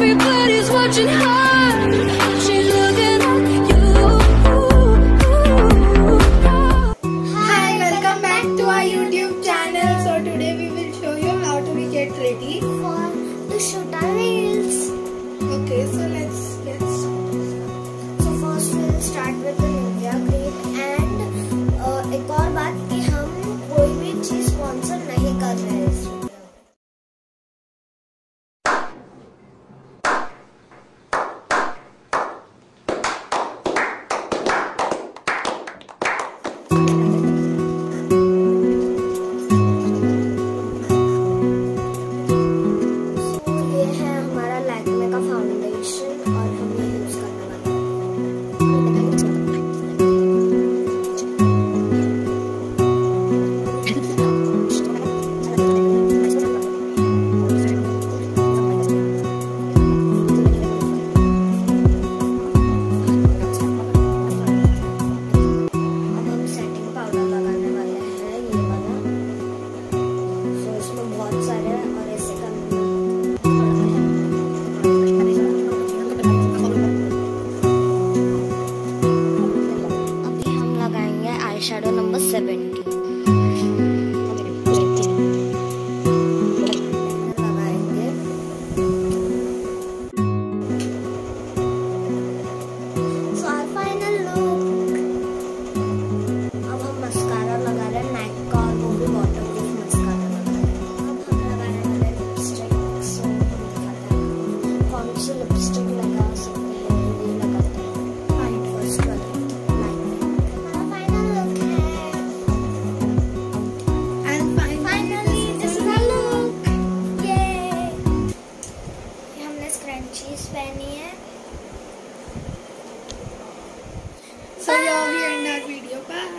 Hi, welcome back to our YouTube channel. So today we will show you how to get ready. for to shoot. Okay, so let's get started. So first we'll start with foundation और हमें use करने वाले scrunchies पहनी है So y'all here in that video. Bye.